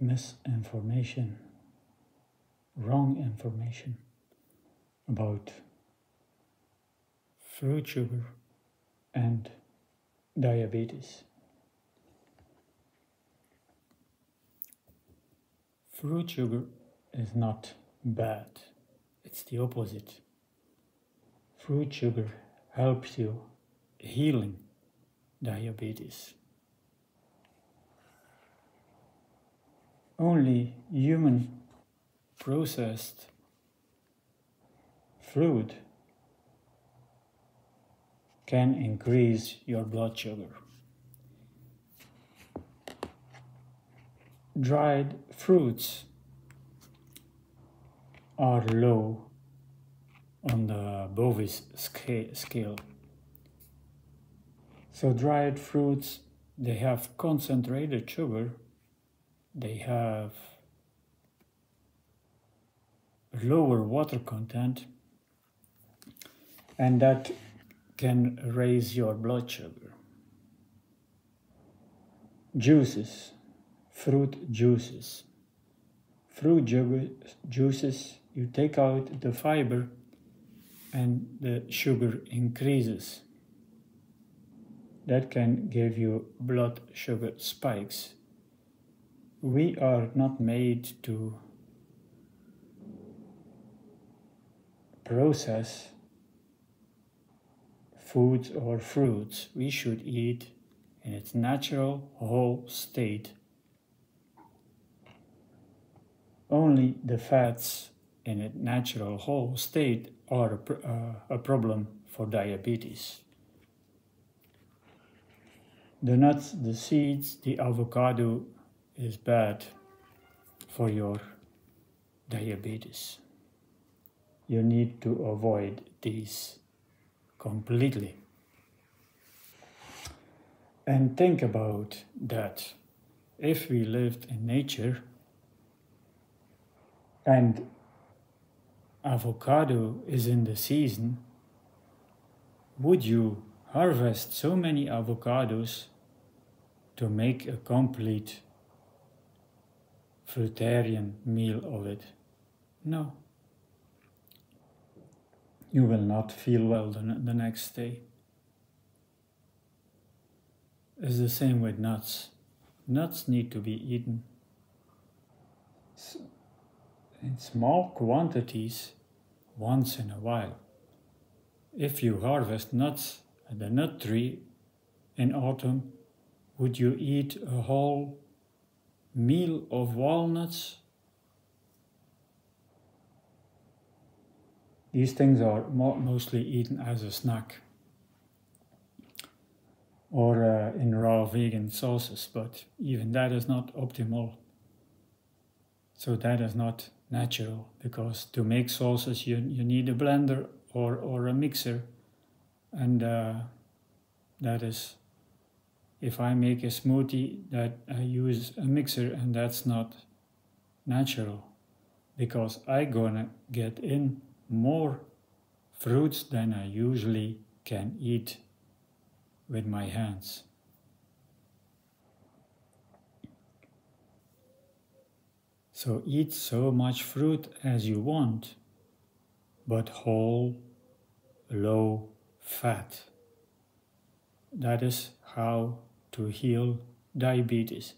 misinformation, wrong information about fruit sugar and diabetes. Fruit sugar is not bad, it's the opposite. Fruit sugar helps you healing diabetes. Only human processed fruit can increase your blood sugar. Dried fruits are low on the Bovis scale. So dried fruits, they have concentrated sugar, they have lower water content, and that can raise your blood sugar. Juices, fruit juices. Fruit juices, you take out the fiber and the sugar increases. That can give you blood sugar spikes. We are not made to process foods or fruits we should eat in its natural whole state. Only the fats in its natural whole state are a, uh, a problem for diabetes. The nuts, the seeds, the avocado is bad for your diabetes. You need to avoid these completely. And think about that. If we lived in nature and avocado is in the season, would you harvest so many avocados to make a complete fruitarian meal of it? No you will not feel well the, the next day. It's the same with nuts. Nuts need to be eaten in small quantities once in a while. If you harvest nuts at the nut tree in autumn, would you eat a whole meal of walnuts These things are mostly eaten as a snack or uh, in raw vegan sauces, but even that is not optimal. So that is not natural because to make sauces you, you need a blender or, or a mixer and uh, that is if I make a smoothie that I use a mixer and that's not natural because I gonna get in more fruits than I usually can eat with my hands. So eat so much fruit as you want, but whole, low fat. That is how to heal diabetes.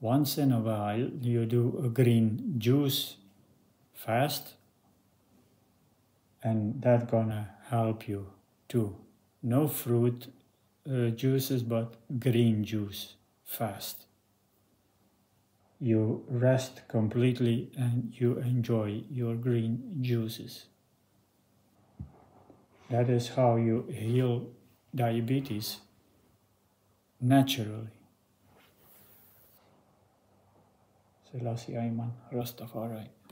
Once in a while you do a green juice fast and that gonna help you too. No fruit uh, juices, but green juice fast. You rest completely and you enjoy your green juices. That is how you heal diabetes naturally. Selassie Ayman, Rastafari.